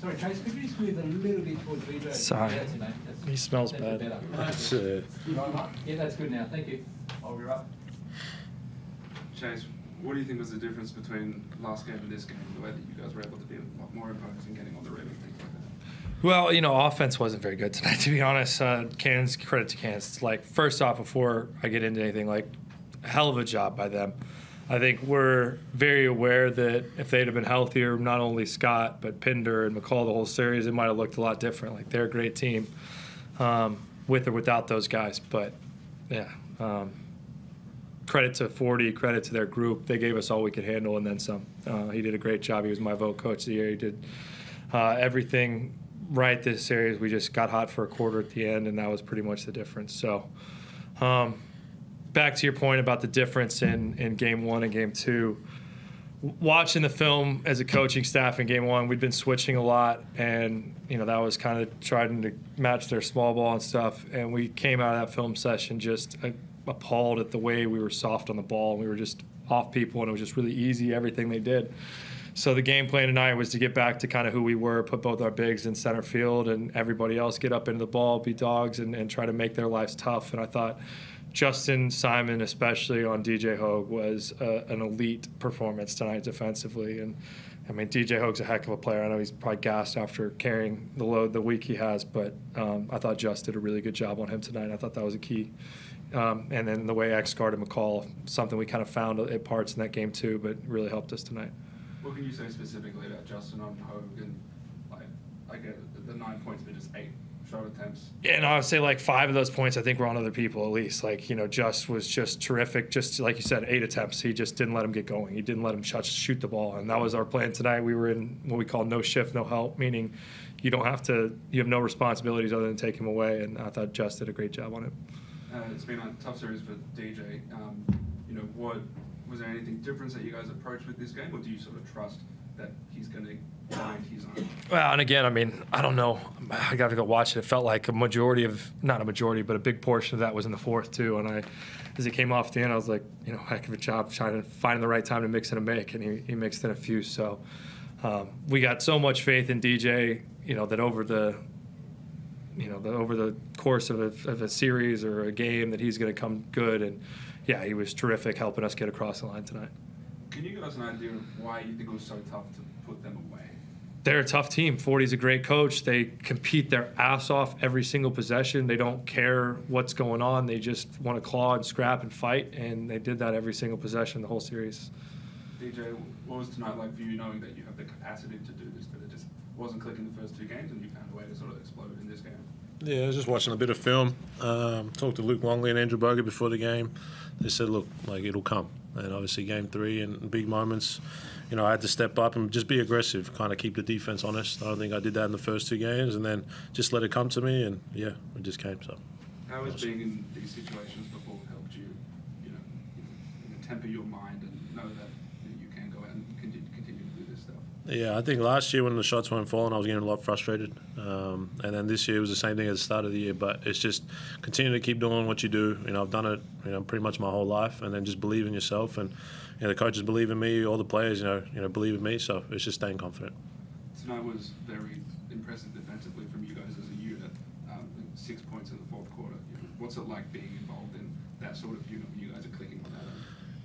Sorry, Chase, could you just move a little bit towards VJ? Sorry. Yeah, that's it, mate. That's- He smells that's bad. better. That's, uh, You all right? Yeah, that's good now. Thank you. Oh, you're up. Chase, what do you think was the difference between last game and this game, the way that you guys were able to be a lot more opposed and getting on the rim and things like that? Well, you know, offense wasn't very good tonight, to be honest. Uh, Cairns, credit to Cairns. Like, first off, before I get into anything, like, hell of a job by them. I think we're very aware that if they'd have been healthier, not only Scott, but Pinder and McCall, the whole series, it might have looked a lot different. Like, they're a great team um, with or without those guys. But, yeah. Um, credit to 40, credit to their group. They gave us all we could handle and then some. Uh, he did a great job. He was my vote coach of the year. He did uh, everything right this series. We just got hot for a quarter at the end, and that was pretty much the difference. So, um, back to your point about the difference in, in game one and game two. Watching the film as a coaching staff in game one, we'd been switching a lot, and you know that was kind of trying to match their small ball and stuff. And we came out of that film session just uh, appalled at the way we were soft on the ball. We were just off people, and it was just really easy everything they did. So the game plan tonight was to get back to kind of who we were, put both our bigs in center field, and everybody else get up into the ball, be dogs, and, and try to make their lives tough. And I thought Justin Simon, especially on DJ Hogue, was uh, an elite performance tonight defensively. And I mean, DJ Hogue's a heck of a player. I know he's probably gassed after carrying the load the week he has, but um, I thought Just did a really good job on him tonight. I thought that was a key. Um, and then the way X guarded McCall, something we kind of found at parts in that game too, but really helped us tonight. What can you say specifically about Justin on Hogue and like I get the nine points but just eight shot attempts? Yeah, and I would say like five of those points I think were on other people at least. Like you know, Just was just terrific. Just like you said, eight attempts. He just didn't let him get going. He didn't let him sh- shoot the ball, and that was our plan tonight. We were in what we call no shift, no help, meaning you don't have to. You have no responsibilities other than take him away. And I thought Just did a great job on it. Uh, it's been a tough series for DJ. Um, you know, what was there anything different that you guys approached with this game, or do you sort of trust that he's going to own? Well, and again, I mean, I don't know. I got to go watch it. It felt like a majority of, not a majority, but a big portion of that was in the fourth too. And I, as it came off the end, I was like, you know, heck of a job trying to find the right time to mix and a make, and he, he mixed in a few. So um, we got so much faith in DJ, you know, that over the, you know, the, over the course of a, of a series or a game, that he's going to come good. And yeah, he was terrific helping us get across the line tonight. Can you give us an idea of why you think it was so tough to put them away? They're a tough team. 40's a great coach. They compete their ass off every single possession. They don't care what's going on. They just want to claw and scrap and fight, and they did that every single possession the whole series. DJ, what was tonight like for you, knowing that you have the capacity to do this, but it just wasn't clicking the first two games, and you found a way to sort of explode in this game? Yeah, I was just watching a bit of film. Um, talked to Luke Longley and Andrew Bogut before the game. They said, look, like it'll come. And obviously, game three and big moments, you know, I had to step up and just be aggressive, kind of keep the defense honest. I don't think I did that in the first two games, and then just let it come to me, and yeah, it just came. So How has being in these situations before helped you, you know, you know, temper your mind and know that you can go out and continue, continue to do this stuff? Yeah, I think last year when the shots weren't falling, I was getting a lot frustrated, um, and then this year was the same thing at the start of the year. But it's just continue to keep doing what you do. You know, I've done it, you know, pretty much my whole life, and then just believe in yourself and. You know, the coaches believe in me, all the players, you know, you know, believe in me. So it's just staying confident. Tonight was very impressive defensively from you guys as a unit. Um, six points in the fourth quarter. What's it like being involved in that sort of unit when you guys are clicking on that?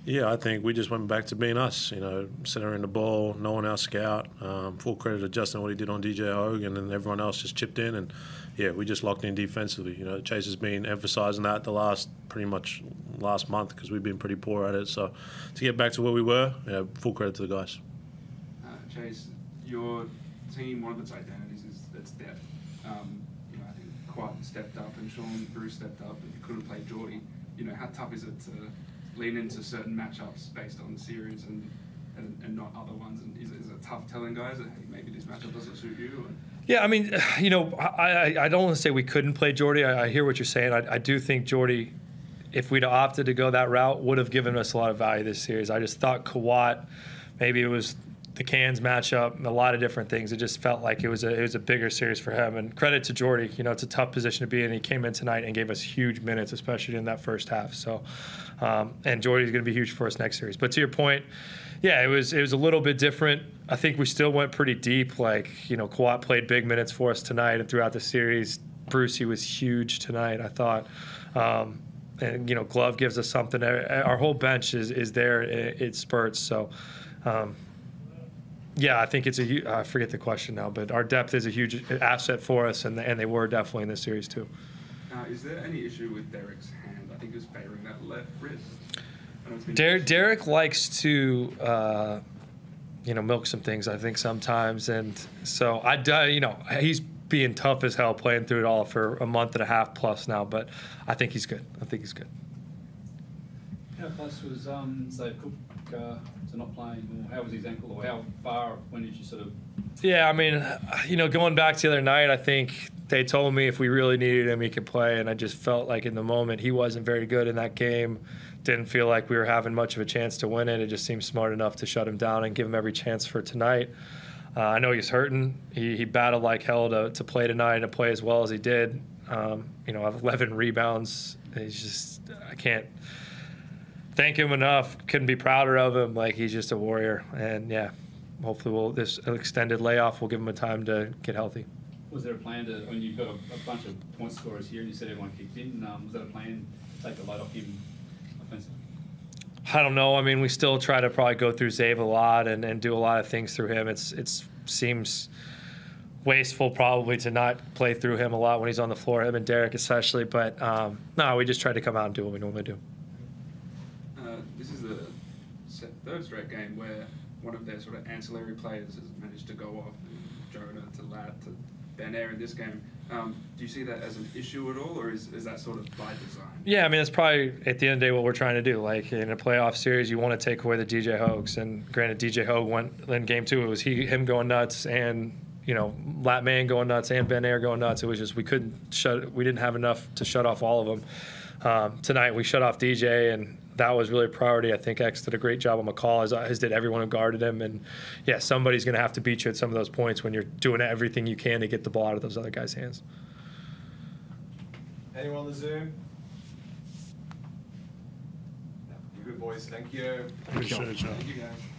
Yeah, I think we just went back to being us. You know, centering the ball, knowing our scout. Um, full credit to Justin what he did on DJ Hogue, and then everyone else just chipped in, and yeah, we just locked in defensively. You know, Chase has been emphasising that the last pretty much last month because we've been pretty poor at it. So to get back to where we were, yeah, full credit to the guys. Uh, Chase, your team, one of its identities is its depth. Um, you know, I think Kouat stepped up and Shaun Bruce stepped up, and you couldn't play Geordie. You know, how tough is it to lean into certain matchups based on the series and, and, and not other ones? And is, is it tough telling guys that hey, maybe this matchup doesn't suit you? And, Yeah, I mean, you know, I, I, I don't want to say we couldn't play Jordy. I, I hear what you're saying. I, I do think Jordy, if we'd opted to go that route, would have given us a lot of value this series. I just thought Kouat, maybe it was the Cairns matchup, a lot of different things. It just felt like it was a it was a bigger series for him. And credit to Jordy, you know, it's a tough position to be in. He came in tonight and gave us huge minutes, especially in that first half. So, um, and Jordy's going to be huge for us next series. But to your point, yeah, it was it was a little bit different. I think we still went pretty deep. Like you know, Kouat played big minutes for us tonight and throughout the series. Brucey was huge tonight. I thought. Um, and you know, Glove gives us something. Our whole bench is, is there. It, it spurts. So, um, yeah, I think it's a. I forget the question now, but our depth is a huge asset for us, and and they were definitely in this series too. Uh, is there any issue with Derrick's hand? I think he was favouring that left wrist. I know it's been- Derrick, likes to, uh, you know, milk some things. I think sometimes, and so I, do- you know, he's being tough as hell playing through it all for a month and a half plus now. But I think he's good. I think he's good. How close was um, Dave Cook uh, to not playing, or how was his ankle, or how far? When did you sort of? Yeah, I mean, you know, going back to the other night, I think they told me if we really needed him, he could play, and I just felt like in the moment he wasn't very good in that game. Didn't feel like we were having much of a chance to win it. It just seemed smart enough to shut him down and give him every chance for tonight. Uh, I know he's hurting. He, he battled like hell to, to play tonight and to play as well as he did. Um, you know, 11 rebounds. He's just, I can't thank him enough. Couldn't be prouder of him. Like he's just a warrior. And yeah, hopefully we'll this extended layoff will give him a time to get healthy. Was there a plan to? when you've got a, a bunch of point scorers here, and you said everyone kicked in. Um, was that a plan to take the load off him offensively? I don't know. I mean, we still try to probably go through Zave a lot and, and do a lot of things through him. It's it's seems wasteful probably to not play through him a lot when he's on the floor, him and Derrick especially. But um, no, we just try to come out and do what we normally do. Uh, this is the se- third straight game where one of their sort of ancillary players has managed to go off. Jonah to Lat to Ben Air in this game. Um, do you see that as an issue at all, or is, is that sort of by design? Yeah, I mean, it's probably at the end of the day what we're trying to do. Like in a playoff series, you want to take away the DJ Hogues, and granted, DJ Hogue went in game two. It was he, him going nuts, and you know, Lat Mayen going nuts, and Ben Air going nuts. It was just we couldn't shut. We didn't have enough to shut off all of them. Um, tonight we shut off DJ, and that was really a priority. I think X did a great job on McCall, as, as did everyone who guarded him. And yeah, somebody's going to have to beat you at some of those points when you're doing everything you can to get the ball out of those other guys' hands. Anyone on the Zoom? No. You're good boys, thank you. Appreciate it, John. Thank you guys.